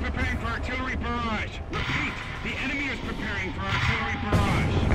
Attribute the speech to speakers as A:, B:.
A: preparing for artillery barrage. Repeat, the enemy is preparing for artillery barrage.